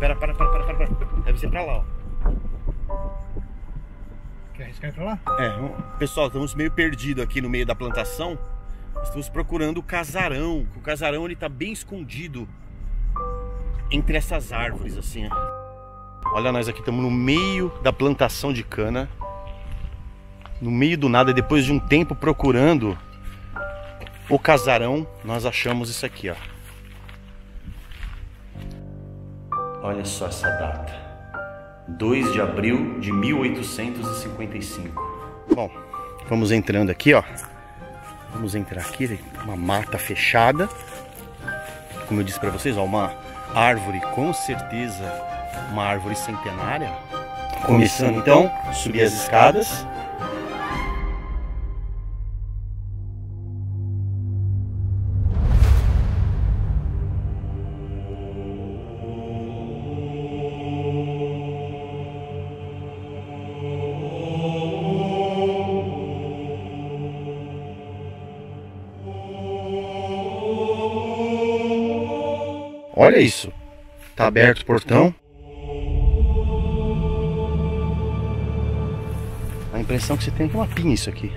Pera, para, para, para, para, para. Deve ser pra lá, ó. Quer arriscar pra lá? É, pessoal, estamos meio perdidos aqui no meio da plantação. Estamos procurando o casarão. O casarão ele tá bem escondido entre essas árvores, assim. ó. Olha, nós aqui estamos no meio da plantação de cana. No meio do nada, depois de um tempo procurando o casarão, nós achamos isso aqui, ó. Olha só essa data. 2 de abril de 1855. Bom, vamos entrando aqui, ó. Vamos entrar aqui, uma mata fechada. Como eu disse para vocês, ó, uma árvore com certeza uma árvore centenária. Começando então, subir as escadas. Olha isso. Tá aberto o portão. A impressão que você tem é que é uma pinha isso aqui.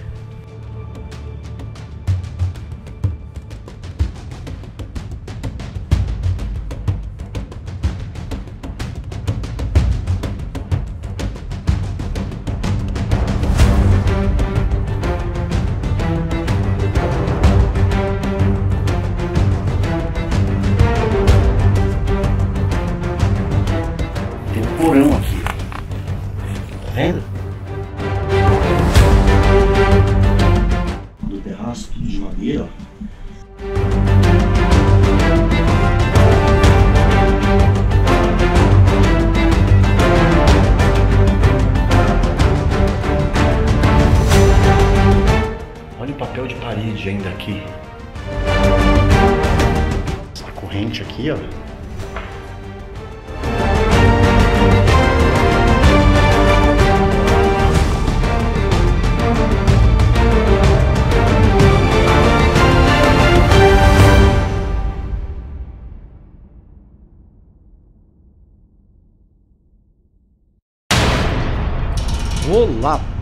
Vendo? Do terraço, tudo de madeira. Olha o papel de parede ainda aqui. Essa corrente aqui, ó.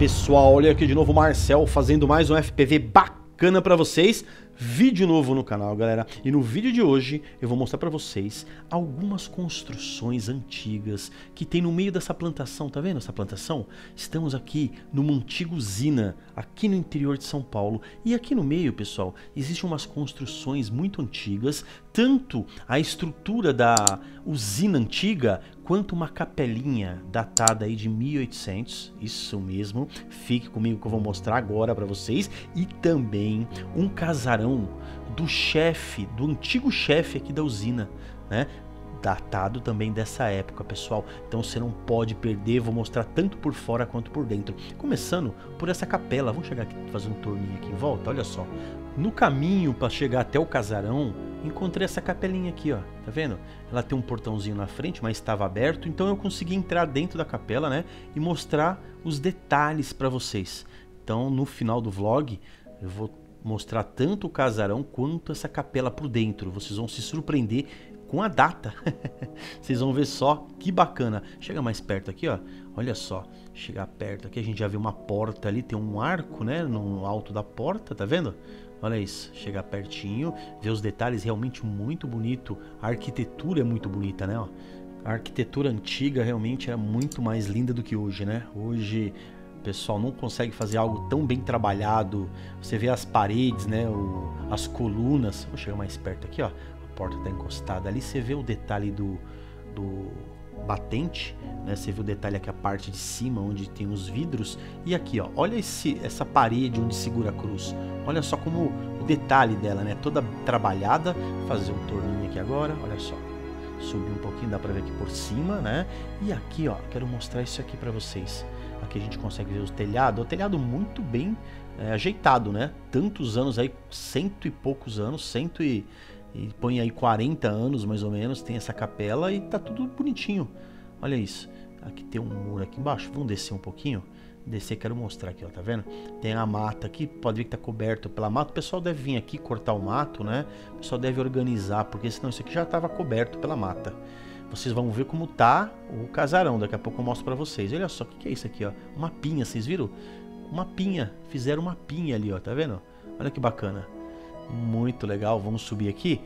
Pessoal, olha aqui de novo o Marcel fazendo mais um FPV bacana pra vocês. Vídeo novo no canal, galera. E no vídeo de hoje eu vou mostrar pra vocês algumas construções antigas que tem no meio dessa plantação. Tá vendo essa plantação? Estamos aqui numa antiga usina aqui no interior de São Paulo. E aqui no meio, pessoal, existem umas construções muito antigas, tanto a estrutura da usina antiga quanto uma capelinha datada aí de 1800, isso mesmo. Fique comigo que eu vou mostrar agora para vocês e também um casarão do chefe, do antigo chefe aqui da usina, né? Datado também dessa época, pessoal. Então você não pode perder, vou mostrar tanto por fora quanto por dentro. Começando por essa capela, vamos chegar aqui fazer um torninho aqui em volta, olha só. No caminho para chegar até o casarão, encontrei essa capelinha aqui, ó. Tá vendo? Ela tem um portãozinho na frente, mas estava aberto, então eu consegui entrar dentro da capela, né, e mostrar os detalhes para vocês. Então, no final do vlog, eu vou mostrar tanto o casarão quanto essa capela por dentro. Vocês vão se surpreender com a data. Vocês vão ver só que bacana. Chega mais perto aqui, ó. Olha só. Chegar perto aqui, a gente já vê uma porta ali, tem um arco, né, no alto da porta, tá vendo? Olha isso, chegar pertinho, ver os detalhes realmente muito bonito. A arquitetura é muito bonita, né? A arquitetura antiga realmente era muito mais linda do que hoje, né? Hoje o pessoal não consegue fazer algo tão bem trabalhado. Você vê as paredes, né? O, as colunas. Vou chegar mais perto aqui, ó. A porta está encostada ali. Você vê o detalhe do, do batente, né? Você vê o detalhe aqui a parte de cima, onde tem os vidros. E aqui, ó. Olha esse, essa parede onde segura a cruz. Olha só como o detalhe dela, né? Toda trabalhada. Vou fazer um torninho aqui agora. Olha só subir um pouquinho, dá pra ver aqui por cima, né? E aqui, ó, quero mostrar isso aqui pra vocês. Aqui a gente consegue ver o telhado, o telhado muito bem é, ajeitado, né? Tantos anos aí, cento e poucos anos, cento e, e põe aí 40 anos mais ou menos, tem essa capela e tá tudo bonitinho. Olha isso. Aqui tem um muro aqui embaixo, vamos descer um pouquinho. Descer, quero mostrar aqui, ó, tá vendo? Tem a mata aqui, pode ver que tá coberto pela mata. O pessoal deve vir aqui cortar o mato, né? O pessoal deve organizar, porque senão isso aqui já tava coberto pela mata. vocês vão ver como tá o casarão. Daqui a pouco eu mostro pra vocês. Olha só, o que, que é isso aqui, ó? Uma pinha, vocês viram? Uma pinha. Fizeram uma pinha ali, ó. Tá vendo? Olha que bacana. Muito legal. Vamos subir aqui.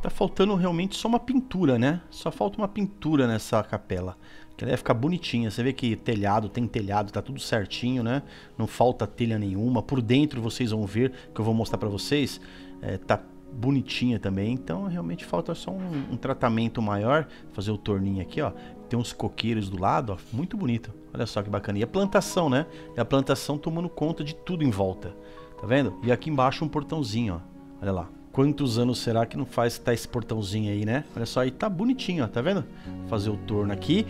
Tá faltando realmente só uma pintura, né? Só falta uma pintura nessa capela. Que ela vai ficar bonitinha. Você vê que telhado, tem telhado, tá tudo certinho, né? Não falta telha nenhuma. Por dentro vocês vão ver, que eu vou mostrar pra vocês. É, tá bonitinha também. Então realmente falta só um, um, tratamento maior. Fazer o torninho aqui, ó. Tem uns coqueiros do lado, ó. Muito bonito. Olha só que bacana. E a plantação, né? E a plantação tomando conta de tudo em volta. Tá vendo? E aqui embaixo um portãozinho, ó. Olha lá. Quantos anos será que não faz tá esse portãozinho aí, né? Olha só, aí tá bonitinho, ó. Tá vendo? Fazer o torno aqui.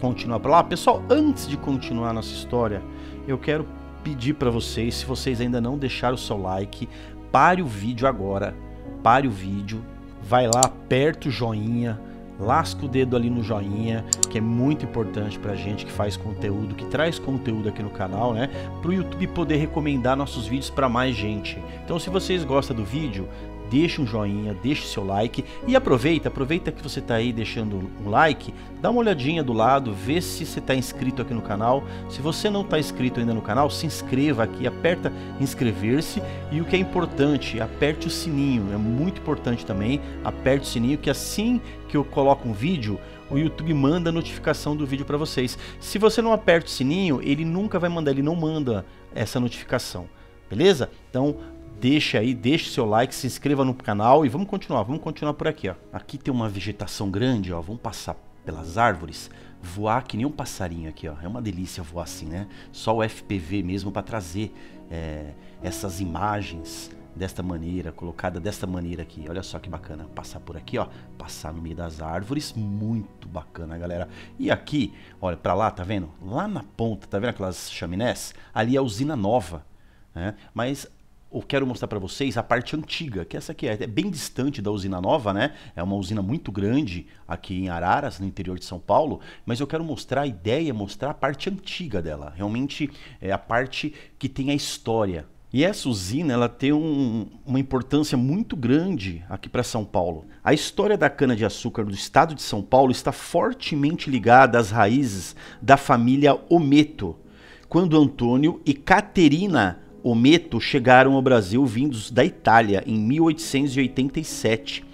Continuar pra lá. Pessoal, antes de continuar nossa história, eu quero pedir para vocês, se vocês ainda não deixaram o seu like, pare o vídeo agora pare o vídeo, vai lá, aperta o joinha, lasca o dedo ali no joinha, que é muito importante pra gente que faz conteúdo, que traz conteúdo aqui no canal, né? Pro YouTube poder recomendar nossos vídeos para mais gente. Então, se vocês gostam do vídeo, deixa um joinha, deixa seu like e aproveita, aproveita que você está aí deixando um like, dá uma olhadinha do lado, vê se você está inscrito aqui no canal. Se você não está inscrito ainda no canal, se inscreva aqui, aperta inscrever-se e o que é importante, aperte o sininho, é muito importante também, aperte o sininho que assim que eu coloco um vídeo, o YouTube manda a notificação do vídeo para vocês. Se você não aperta o sininho, ele nunca vai mandar, ele não manda essa notificação. Beleza? Então Deixa aí, deixe seu like, se inscreva no canal e vamos continuar, vamos continuar por aqui, ó. Aqui tem uma vegetação grande, ó, vamos passar pelas árvores, voar que nem um passarinho aqui, ó. É uma delícia voar assim, né? Só o FPV mesmo para trazer é, essas imagens desta maneira, colocada desta maneira aqui. Olha só que bacana, passar por aqui, ó, passar no meio das árvores, muito bacana, galera. E aqui, olha, para lá, tá vendo? Lá na ponta, tá vendo aquelas chaminés? Ali é a usina nova, né? Mas eu quero mostrar para vocês a parte antiga, que essa aqui é, é, bem distante da usina nova, né? É uma usina muito grande aqui em Araras, no interior de São Paulo, mas eu quero mostrar a ideia, mostrar a parte antiga dela. Realmente é a parte que tem a história. E essa usina ela tem um, uma importância muito grande aqui para São Paulo. A história da cana-de-açúcar do estado de São Paulo está fortemente ligada às raízes da família Ometo, quando Antônio e Caterina Ometo chegaram ao Brasil vindos da Itália em 1887.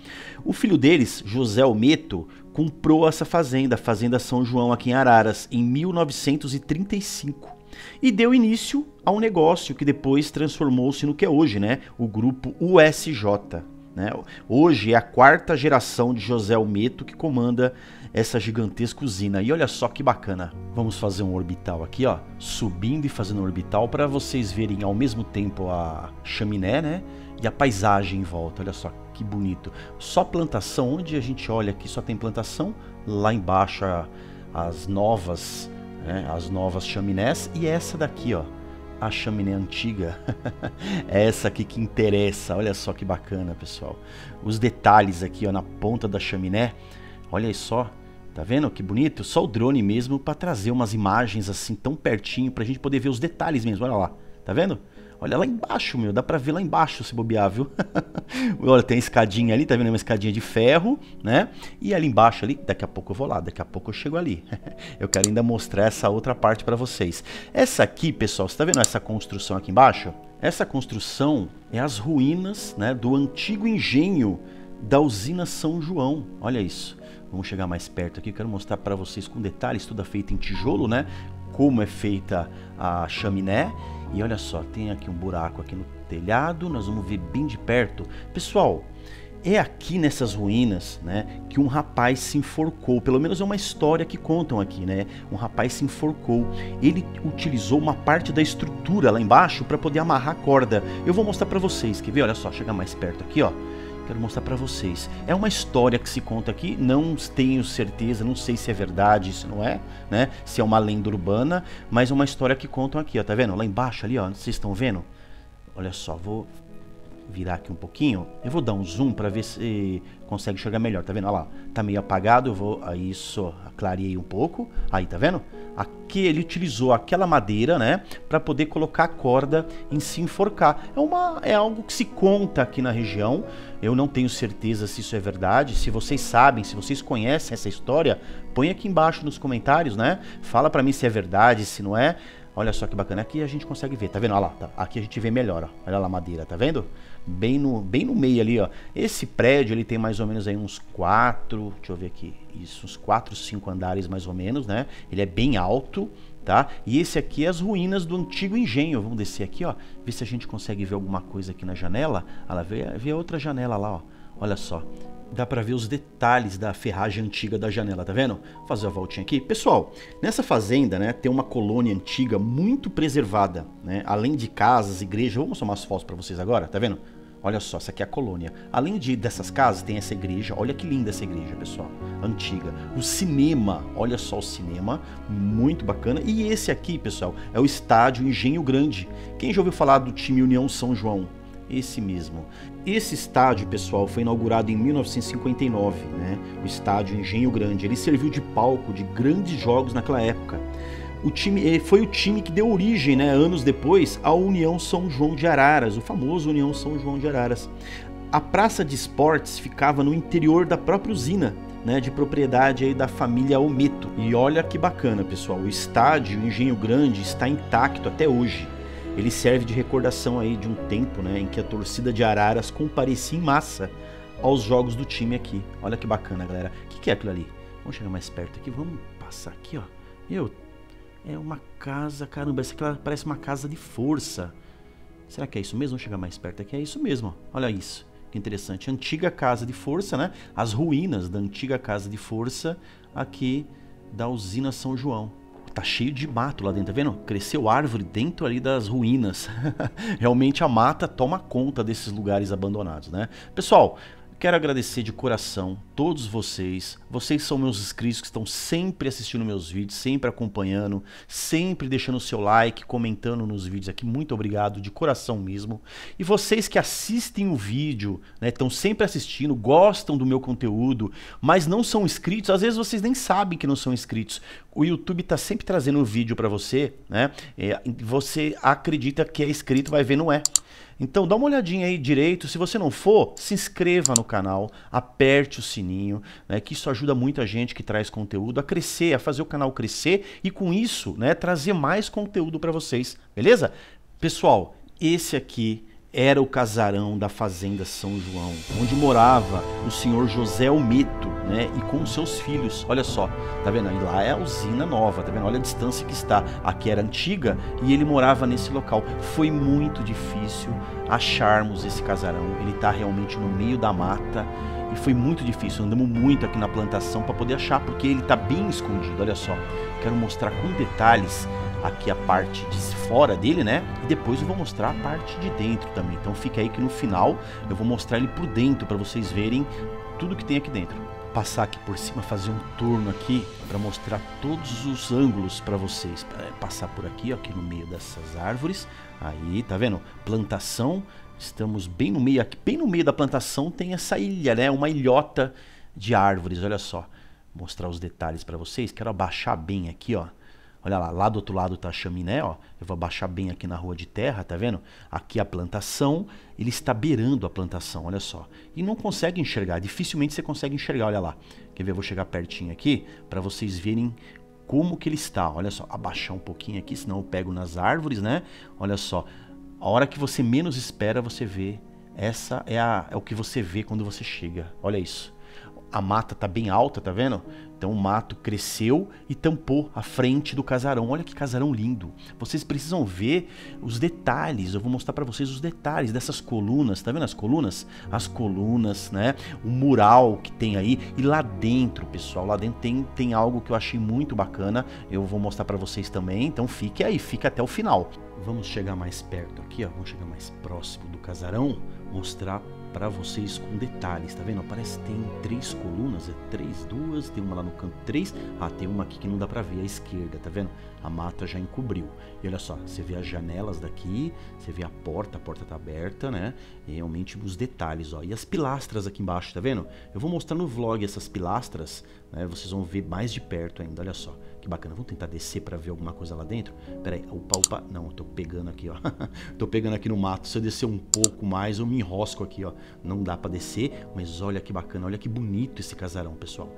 O filho deles, José Ometo, comprou essa fazenda, a Fazenda São João, aqui em Araras, em 1935 e deu início a um negócio que depois transformou-se no que é hoje, né? O grupo USJ. Né? Hoje é a quarta geração de José Ometo que comanda essa gigantesca usina. E olha só que bacana. Vamos fazer um orbital aqui, ó, subindo e fazendo um orbital para vocês verem ao mesmo tempo a chaminé, né? E a paisagem em volta. Olha só que bonito. Só plantação, onde a gente olha aqui só tem plantação. Lá embaixo as novas, né? as novas chaminés e essa daqui, ó, a chaminé antiga. é essa aqui que interessa. Olha só que bacana, pessoal. Os detalhes aqui, ó, na ponta da chaminé. Olha só. Tá vendo que bonito? Só o drone mesmo para trazer umas imagens assim tão pertinho pra gente poder ver os detalhes mesmo. Olha lá. Tá vendo? Olha lá embaixo, meu. Dá pra ver lá embaixo se bobear, viu? Olha, tem a escadinha ali, tá vendo? Uma escadinha de ferro, né? E ali embaixo ali, daqui a pouco eu vou lá, daqui a pouco eu chego ali. eu quero ainda mostrar essa outra parte para vocês. Essa aqui, pessoal, você tá vendo essa construção aqui embaixo? Essa construção é as ruínas, né, do antigo engenho da usina São João. Olha isso. Vamos chegar mais perto aqui, quero mostrar para vocês com detalhes, tudo é feito em tijolo, né? Como é feita a chaminé. E olha só, tem aqui um buraco aqui no telhado, nós vamos ver bem de perto. Pessoal, é aqui nessas ruínas, né, que um rapaz se enforcou. Pelo menos é uma história que contam aqui, né? Um rapaz se enforcou. Ele utilizou uma parte da estrutura lá embaixo para poder amarrar a corda. Eu vou mostrar para vocês. Quer ver? Olha só, chega mais perto aqui, ó. Quero mostrar para vocês. É uma história que se conta aqui, não tenho certeza, não sei se é verdade, se não é, né? Se é uma lenda urbana, mas é uma história que contam aqui, ó, tá vendo? Lá embaixo ali, ó, vocês estão vendo? Olha só, vou virar aqui um pouquinho. Eu vou dar um zoom para ver se consegue enxergar melhor. Tá vendo? Olha lá, tá meio apagado. Eu vou, aí isso, clareei um pouco. Aí, tá vendo? Aqui ele utilizou aquela madeira, né, para poder colocar a corda em se enforcar. É uma, é algo que se conta aqui na região. Eu não tenho certeza se isso é verdade. Se vocês sabem, se vocês conhecem essa história, põe aqui embaixo nos comentários, né? Fala para mim se é verdade, se não é. Olha só que bacana. Aqui a gente consegue ver, tá vendo? Olha lá, tá. aqui a gente vê melhor, ó. Olha lá a madeira, tá vendo? Bem no, bem no meio ali, ó. Esse prédio, ele tem mais ou menos aí uns quatro, deixa eu ver aqui, isso, uns quatro, cinco andares mais ou menos, né? Ele é bem alto, tá? E esse aqui é as ruínas do antigo engenho. Vamos descer aqui, ó. Ver se a gente consegue ver alguma coisa aqui na janela. Olha lá, vê, vê outra janela lá, ó. Olha só dá para ver os detalhes da ferragem antiga da janela, tá vendo? Vou fazer a voltinha aqui. Pessoal, nessa fazenda, né, tem uma colônia antiga muito preservada, né? Além de casas, igrejas, vou mostrar umas fotos para vocês agora, tá vendo? Olha só, essa aqui é a colônia. Além de dessas casas, tem essa igreja. Olha que linda essa igreja, pessoal. Antiga. O cinema, olha só o cinema, muito bacana. E esse aqui, pessoal, é o estádio Engenho Grande. Quem já ouviu falar do time União São João? esse mesmo. Esse estádio, pessoal, foi inaugurado em 1959, né? O estádio Engenho Grande. Ele serviu de palco de grandes jogos naquela época. O time eh, foi o time que deu origem, né, anos depois, à União São João de Araras, o famoso União São João de Araras. A praça de esportes ficava no interior da própria usina, né, de propriedade aí da família Ometo. E olha que bacana, pessoal, o estádio Engenho Grande está intacto até hoje. Ele serve de recordação aí de um tempo, né, em que a torcida de Araras comparecia em massa aos jogos do time aqui. Olha que bacana, galera. O que, que é aquilo ali? Vamos chegar mais perto aqui, vamos passar aqui, ó. Meu, é uma casa, caramba, essa aqui parece uma casa de força. Será que é isso mesmo? Vamos chegar mais perto aqui. É isso mesmo, olha isso. Que interessante. Antiga casa de força, né? As ruínas da antiga casa de força aqui da usina São João tá cheio de mato lá dentro, tá vendo? Cresceu árvore dentro ali das ruínas. Realmente a mata toma conta desses lugares abandonados, né? Pessoal, Quero agradecer de coração todos vocês. Vocês são meus inscritos que estão sempre assistindo meus vídeos, sempre acompanhando, sempre deixando o seu like, comentando nos vídeos aqui. Muito obrigado de coração mesmo. E vocês que assistem o vídeo, né, estão sempre assistindo, gostam do meu conteúdo, mas não são inscritos, às vezes vocês nem sabem que não são inscritos. O YouTube está sempre trazendo um vídeo para você, né? É, você acredita que é inscrito, vai ver, não é. Então dá uma olhadinha aí direito. Se você não for, se inscreva no canal, aperte o sininho, né, que isso ajuda muita gente que traz conteúdo a crescer, a fazer o canal crescer e com isso, né, trazer mais conteúdo para vocês, beleza? Pessoal, esse aqui era o casarão da fazenda São João, onde morava o senhor José Almeto, né, e com seus filhos. Olha só, tá vendo? E lá é a usina nova, tá vendo? Olha a distância que está. Aqui era antiga e ele morava nesse local. Foi muito difícil acharmos esse casarão. Ele está realmente no meio da mata e foi muito difícil. Andamos muito aqui na plantação para poder achar, porque ele está bem escondido. Olha só, quero mostrar com detalhes aqui a parte de fora dele, né? E depois eu vou mostrar a parte de dentro também. Então fica aí que no final eu vou mostrar ele por dentro para vocês verem tudo que tem aqui dentro. Passar aqui por cima, fazer um turno aqui para mostrar todos os ângulos para vocês. É, passar por aqui, ó, aqui no meio dessas árvores. Aí, tá vendo? Plantação. Estamos bem no meio aqui, bem no meio da plantação tem essa ilha, né? Uma ilhota de árvores, olha só. Vou mostrar os detalhes para vocês. Quero abaixar bem aqui, ó Olha lá, lá do outro lado está a chaminé, ó. Eu vou abaixar bem aqui na rua de terra, tá vendo? Aqui a plantação, ele está beirando a plantação, olha só. E não consegue enxergar, dificilmente você consegue enxergar, olha lá. Quer ver? Eu vou chegar pertinho aqui para vocês verem como que ele está. Olha só, abaixar um pouquinho aqui, senão eu pego nas árvores, né? Olha só, a hora que você menos espera, você vê. Essa é, a, é o que você vê quando você chega. Olha isso a mata tá bem alta, tá vendo? Então o mato cresceu e tampou a frente do casarão. Olha que casarão lindo. Vocês precisam ver os detalhes. Eu vou mostrar para vocês os detalhes dessas colunas. Tá vendo as colunas? As colunas, né? O mural que tem aí e lá dentro, pessoal, lá dentro tem, tem algo que eu achei muito bacana. Eu vou mostrar para vocês também. Então fique aí, fique até o final. Vamos chegar mais perto aqui, ó. Vamos chegar mais próximo do casarão, mostrar para vocês com detalhes, tá vendo? Parece que tem três colunas, é três, duas, tem uma lá no canto, três. Ah, tem uma aqui que não dá para ver à esquerda, tá vendo? A mata já encobriu. E olha só, você vê as janelas daqui, você vê a porta, a porta tá aberta, né? E realmente os detalhes, ó. E as pilastras aqui embaixo, tá vendo? Eu vou mostrar no vlog essas pilastras, né? Vocês vão ver mais de perto ainda, olha só. Que bacana. Vamos tentar descer para ver alguma coisa lá dentro? Pera aí, opa, opa. Não, eu tô pegando aqui, ó. tô pegando aqui no mato. Se eu descer um pouco mais, eu me enrosco aqui, ó. Não dá para descer, mas olha que bacana. Olha que bonito esse casarão, pessoal.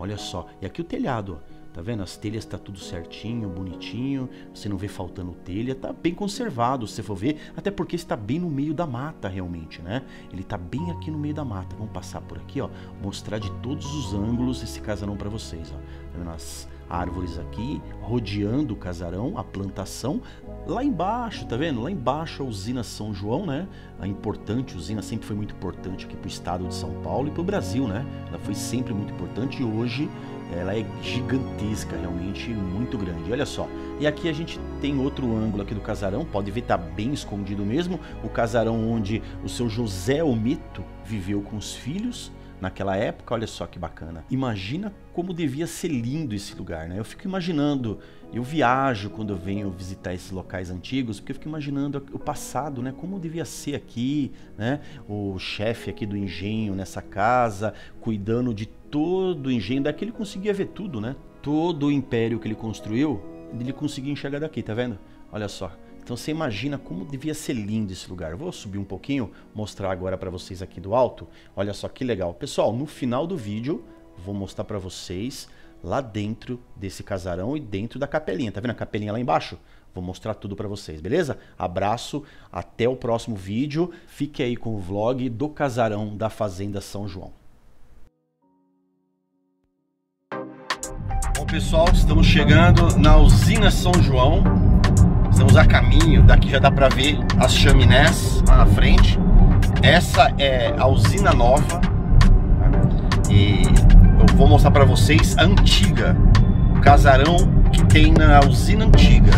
Olha só. E aqui o telhado, ó. Tá vendo? As telhas tá tudo certinho, bonitinho. Você não vê faltando telha. Tá bem conservado, se você for ver. Até porque está bem no meio da mata, realmente, né? Ele tá bem aqui no meio da mata. Vamos passar por aqui, ó. Mostrar de todos os ângulos esse casarão para vocês, ó. Tá vendo? As árvores aqui, rodeando o casarão, a plantação. Lá embaixo, tá vendo? Lá embaixo a usina São João, né? A importante usina sempre foi muito importante aqui para o estado de São Paulo e para o Brasil, né? Ela foi sempre muito importante e hoje ela é gigantesca, realmente muito grande. Olha só. E aqui a gente tem outro ângulo aqui do casarão, pode ver, tá bem escondido mesmo. O casarão onde o seu José Omito viveu com os filhos naquela época, olha só que bacana. Imagina como devia ser lindo esse lugar, né? Eu fico imaginando, eu viajo quando eu venho visitar esses locais antigos, porque eu fico imaginando o passado, né? Como devia ser aqui, né? O chefe aqui do engenho nessa casa, cuidando de todo o engenho, daqui ele conseguia ver tudo, né? Todo o império que ele construiu, ele conseguia enxergar daqui, tá vendo? Olha só. Então você imagina como devia ser lindo esse lugar. vou subir um pouquinho, mostrar agora para vocês aqui do alto. Olha só que legal. Pessoal, no final do vídeo, vou mostrar para vocês lá dentro desse casarão e dentro da capelinha. Tá vendo a capelinha lá embaixo? Vou mostrar tudo para vocês, beleza? Abraço, até o próximo vídeo. Fique aí com o vlog do casarão da Fazenda São João. Bom, pessoal, estamos chegando na usina São João. Estamos a caminho, daqui já dá para ver as chaminés lá na frente. Essa é a usina nova e eu vou mostrar para vocês a antiga, o casarão que tem na usina antiga.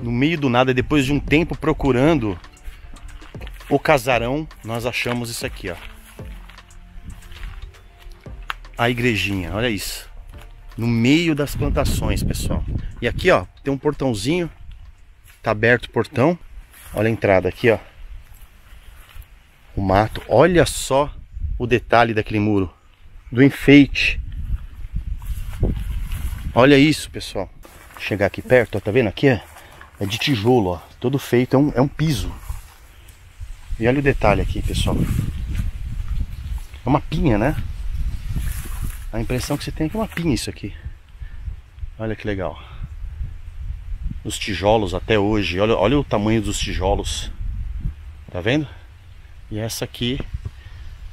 No meio do nada, depois de um tempo procurando o casarão, nós achamos isso aqui, ó. A igrejinha, olha isso no meio das plantações, pessoal. E aqui, ó, tem um portãozinho. Tá aberto o portão. Olha a entrada aqui, ó. O mato. Olha só o detalhe daquele muro. Do enfeite. Olha isso, pessoal. Chegar aqui perto, ó, tá vendo? Aqui é, é de tijolo, ó. Todo feito, é um, é um piso. E olha o detalhe aqui, pessoal. É uma pinha, né? A impressão que você tem é que é uma pinha isso aqui. Olha que legal. Os tijolos até hoje. Olha, olha o tamanho dos tijolos. Tá vendo? E essa aqui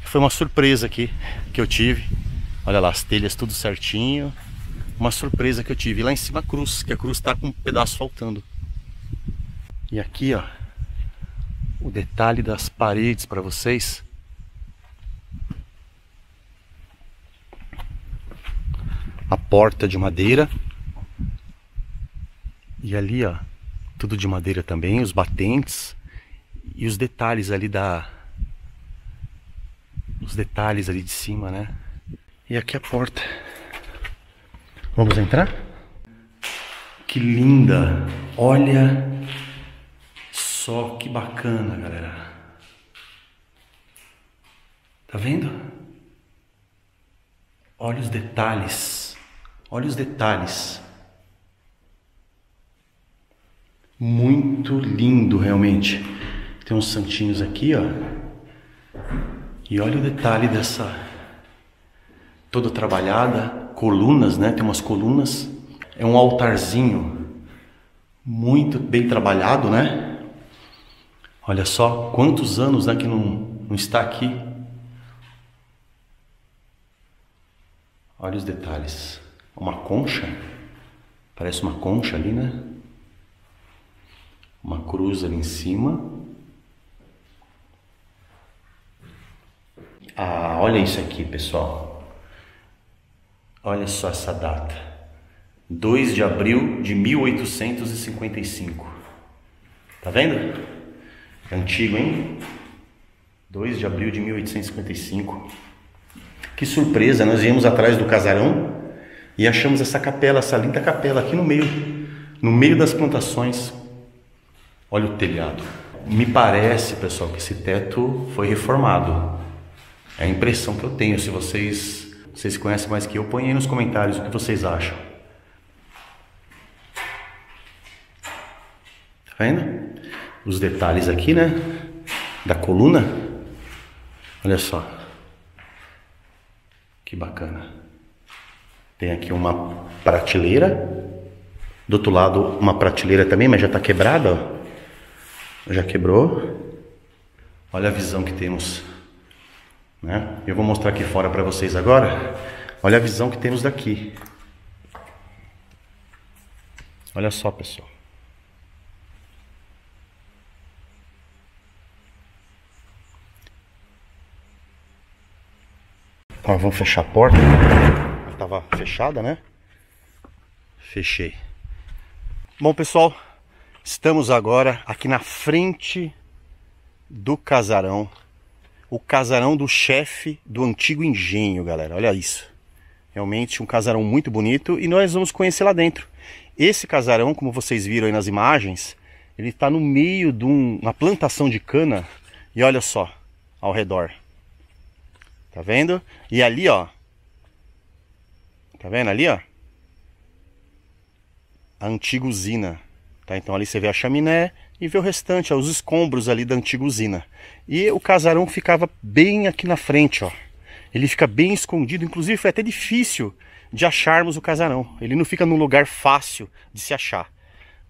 foi uma surpresa aqui que eu tive. Olha lá, as telhas tudo certinho. Uma surpresa que eu tive. E lá em cima a cruz, que a cruz tá com um pedaço faltando. E aqui, ó, o detalhe das paredes para vocês. A porta de madeira. E ali, ó, tudo de madeira também, os batentes e os detalhes ali da os detalhes ali de cima, né? E aqui a porta. Vamos entrar? Que linda! Olha só que bacana, galera. Tá vendo? Olha os detalhes. Olha os detalhes. Muito lindo, realmente. Tem uns santinhos aqui, ó. E olha o detalhe dessa toda trabalhada, colunas, né? Tem umas colunas. É um altarzinho muito bem trabalhado, né? Olha só quantos anos né, que não, não está aqui. Olha os detalhes uma concha, parece uma concha ali, né? Uma cruz ali em cima. Ah, olha isso aqui, pessoal. Olha só essa data. 2 de abril de 1855. Tá vendo? É antigo, hein? 2 de abril de 1855. Que surpresa, nós viemos atrás do casarão e achamos essa capela, essa linda capela aqui no meio, no meio das plantações. Olha o telhado. Me parece, pessoal, que esse teto foi reformado. É a impressão que eu tenho. Se vocês, vocês conhecem mais que eu, põem aí nos comentários o que vocês acham. Tá vendo? Os detalhes aqui, né? Da coluna. Olha só. Que bacana. Tem aqui uma prateleira. Do outro lado, uma prateleira também, mas já está quebrada. Já quebrou. Olha a visão que temos. Né? Eu vou mostrar aqui fora para vocês agora. Olha a visão que temos daqui. Olha só, pessoal. Ó, vamos fechar a porta. Tava fechada, né? Fechei. Bom, pessoal, estamos agora aqui na frente do casarão. O casarão do chefe do antigo engenho, galera. Olha isso. Realmente um casarão muito bonito e nós vamos conhecer lá dentro. Esse casarão, como vocês viram aí nas imagens, ele está no meio de um, uma plantação de cana e olha só ao redor. Tá vendo? E ali, ó. Tá vendo ali, ó? A antiga usina. Tá? Então ali você vê a chaminé e vê o restante, ó, os escombros ali da antiga usina. E o casarão ficava bem aqui na frente, ó. Ele fica bem escondido, inclusive foi até difícil de acharmos o casarão. Ele não fica num lugar fácil de se achar.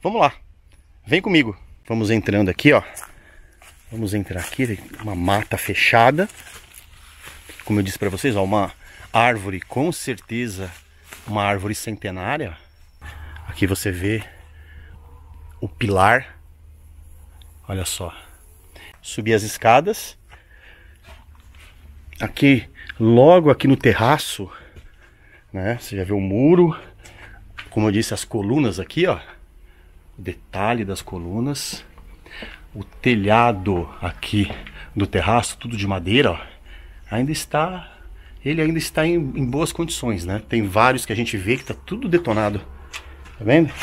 Vamos lá. Vem comigo. Vamos entrando aqui, ó. Vamos entrar aqui, uma mata fechada. Como eu disse para vocês, ó, uma árvore com certeza uma árvore centenária. Aqui você vê o pilar. Olha só. Subir as escadas. Aqui, logo aqui no terraço, né? Você já vê o muro. Como eu disse, as colunas aqui, ó. O detalhe das colunas. O telhado aqui do terraço, tudo de madeira, ó. Ainda está... Ele ainda está em, em boas condições, né? Tem vários que a gente vê que tá tudo detonado. Tá vendo?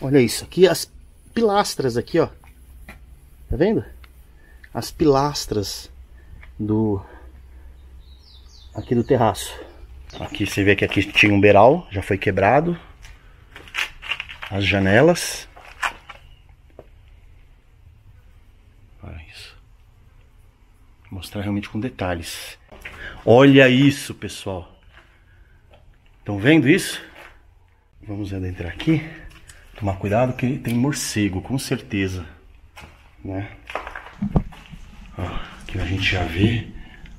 Olha isso, aqui as pilastras aqui, ó. Tá vendo? As pilastras do aqui do terraço. Aqui você vê que aqui tinha um beiral, já foi quebrado. As janelas. Olha isso. Vou mostrar realmente com detalhes. Olha isso, pessoal. Estão vendo isso? Vamos adentrar aqui. Tomar cuidado que tem morcego, com certeza. Né? Ó, aqui a gente já vê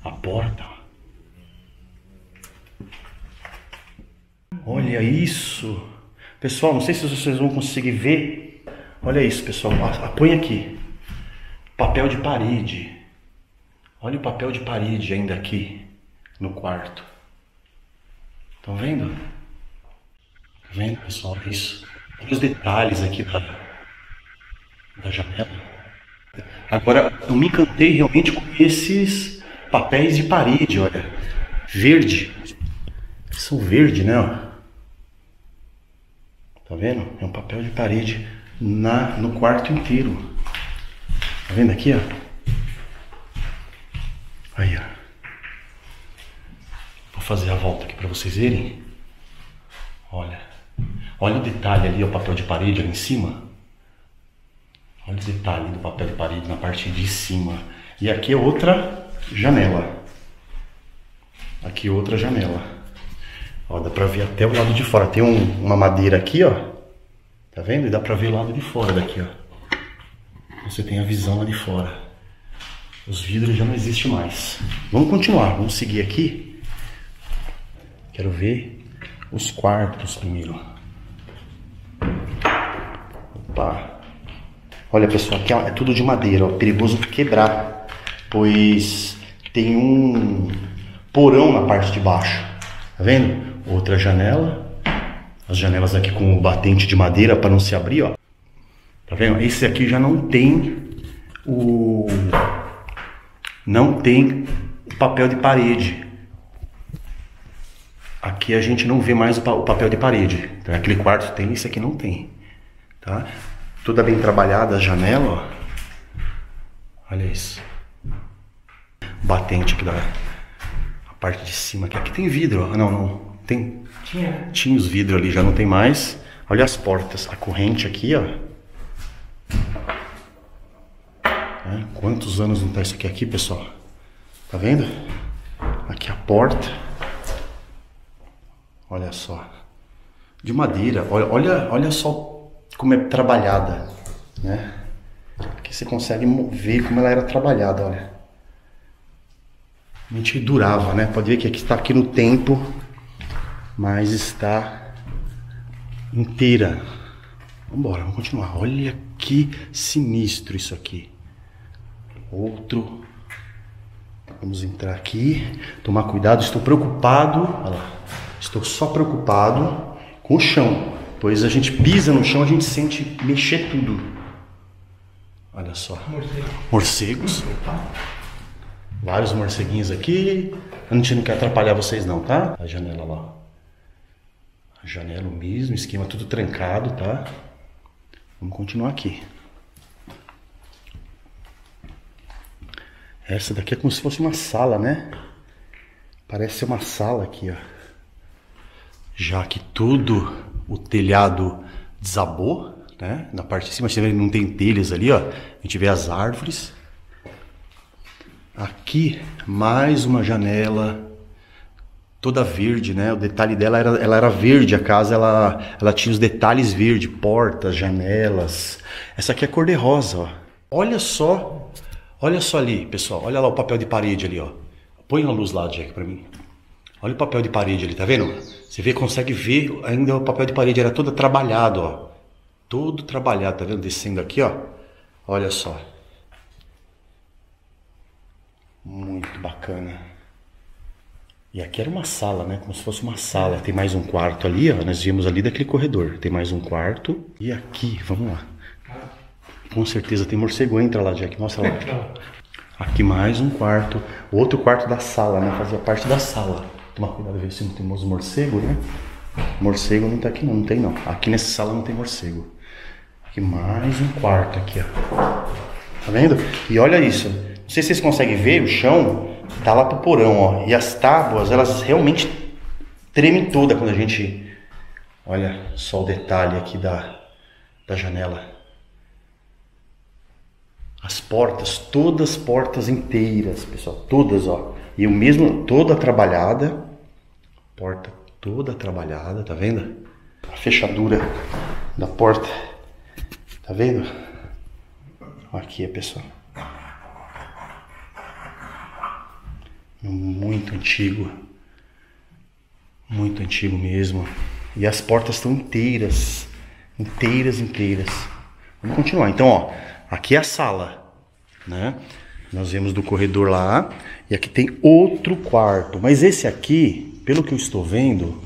a porta. Olha isso. Pessoal, não sei se vocês vão conseguir ver. Olha isso, pessoal. Põe aqui. Papel de parede. Olha o papel de parede ainda aqui no quarto. Estão vendo? Tá vendo, pessoal? Isso. Olha os detalhes aqui da, da janela. Agora, eu me encantei realmente com esses papéis de parede, olha. Verde. São verde, né? Tá vendo? É um papel de parede na, no quarto inteiro. Tá vendo aqui, ó? Aí, ó. Vou fazer a volta aqui para vocês verem. Olha. Olha o detalhe ali, o papel de parede ali em cima. Olha o detalhe do papel de parede na parte de cima. E aqui é outra janela. Aqui outra janela. Ó, dá pra ver até o lado de fora. Tem um, uma madeira aqui, ó. Tá vendo? E dá pra ver o lado de fora daqui, ó. Você tem a visão lá de fora. Os vidros já não existem mais. Vamos continuar, vamos seguir aqui. Quero ver os quartos primeiro. Opa. Olha pessoal, aqui é tudo de madeira, ó. Perigoso quebrar. Pois tem um porão na parte de baixo. Tá vendo? Outra janela. As janelas aqui com o batente de madeira para não se abrir, ó. Tá vendo? Esse aqui já não tem o não tem o papel de parede. Aqui a gente não vê mais o, pa o papel de parede. Então, aquele quarto tem, esse aqui não tem. Tá? Toda bem trabalhada a janela, ó. Olha isso. Batente aqui da a parte de cima aqui. Aqui tem vidro, ó. Não, não. Tem. Tinha. Tinha os vidros ali, já não tem mais. Olha as portas. A corrente aqui, ó. É, quantos anos não tá isso aqui, aqui, pessoal? Tá vendo? Aqui a porta. Olha só. De madeira. Olha, olha, olha só como é trabalhada, né? Aqui você consegue ver como ela era trabalhada, olha. A gente durava, né? Pode ver que aqui está aqui no tempo, mas está inteira. Vambora, vamos continuar. Olha que sinistro isso aqui. Outro. Vamos entrar aqui. Tomar cuidado, estou preocupado. Olha lá. Estou só preocupado com o chão. Pois a gente pisa no chão, a gente sente mexer tudo. Olha só. Morcego. Morcegos. Vários morceguinhos aqui. A gente não quer atrapalhar vocês não, tá? A janela lá. A janela mesmo, esquema tudo trancado, tá? Vamos continuar aqui. Essa daqui é como se fosse uma sala, né? Parece ser uma sala aqui, ó. Já que tudo o telhado desabou, né? Na parte de cima, você vê não tem telhas ali, ó. A gente vê as árvores. Aqui, mais uma janela toda verde, né? O detalhe dela era, ela era verde, a casa ela, ela tinha os detalhes verde, portas, janelas. Essa aqui é cor de rosa, ó. Olha só, olha só ali, pessoal. Olha lá o papel de parede ali, ó. Põe a luz lá, Jack, para mim. Olha o papel de parede ali, tá vendo? Você vê, consegue ver, ainda o papel de parede era todo trabalhado, ó. Todo trabalhado, tá vendo? Descendo aqui, ó. Olha só. Muito bacana. E aqui era uma sala, né? Como se fosse uma sala. Tem mais um quarto ali, ó. Nós vimos ali daquele corredor. Tem mais um quarto. E aqui, vamos lá. Com certeza tem morcego. Entra lá, Jack. Mostra lá. Aqui mais um quarto. O outro quarto da sala, né? Fazia parte da sala. Toma cuidado, ver se não tem morcego, né? Morcego não tá aqui não, não tem não. Aqui nessa sala não tem morcego. Aqui mais um quarto aqui, ó. Tá vendo? E olha isso. Não sei se vocês conseguem ver, o chão tá lá pro porão, ó. E as tábuas, elas realmente tremem toda quando a gente... Olha só o detalhe aqui da, da janela. As portas, todas as portas inteiras, pessoal. Todas, ó. E o mesmo, toda trabalhada. Porta toda trabalhada, tá vendo? A fechadura da porta. Tá vendo? Aqui, pessoal. Muito antigo. Muito antigo mesmo. E as portas estão inteiras. Inteiras, inteiras. Vamos continuar. Então, ó. Aqui é a sala, né? Nós vemos do corredor lá. E aqui tem outro quarto. Mas esse aqui, pelo que eu estou vendo,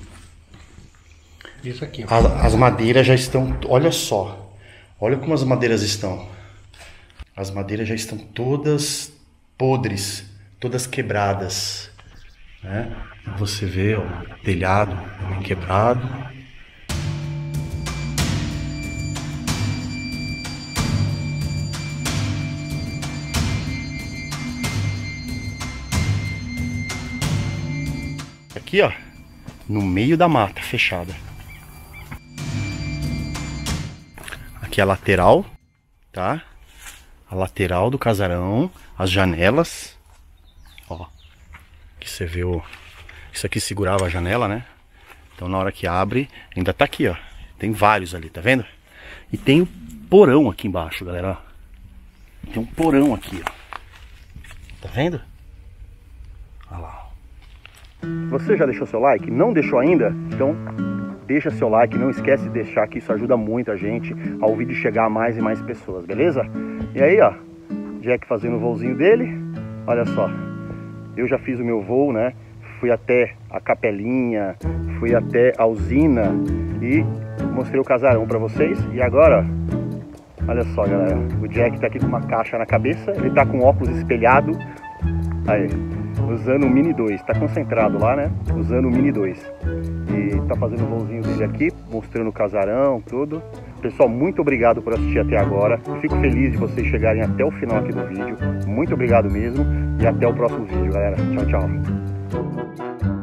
Isso aqui. as, as madeiras já estão. Olha só. Olha como as madeiras estão. As madeiras já estão todas podres, todas quebradas. Né? Você vê ó, o telhado bem quebrado. Aqui, ó, no meio da mata, fechada. Aqui é a lateral, tá? A lateral do casarão, as janelas. Ó, que você vê o... Isso aqui segurava a janela, né? Então na hora que abre, ainda tá aqui, ó. Tem vários ali, tá vendo? E tem o porão aqui embaixo, galera, ó. Tem um porão aqui, ó. Tá vendo? Olha lá. Você já deixou seu like? Não deixou ainda? Então deixa seu like, não esquece de deixar que isso ajuda muito a gente ao vídeo chegar a mais e mais pessoas, beleza? E aí, ó, Jack fazendo o voozinho dele, olha só, eu já fiz o meu voo, né? Fui até a capelinha, fui até a usina e mostrei o casarão para vocês. E agora, Olha só, galera. O Jack tá aqui com uma caixa na cabeça, ele tá com óculos espelhado. Aí, usando o Mini 2. Tá concentrado lá, né? Usando o Mini 2. E tá fazendo o voozinho dele aqui, mostrando o casarão, tudo. Pessoal, muito obrigado por assistir até agora. Fico feliz de vocês chegarem até o final aqui do vídeo. Muito obrigado mesmo. E até o próximo vídeo, galera. Tchau, tchau.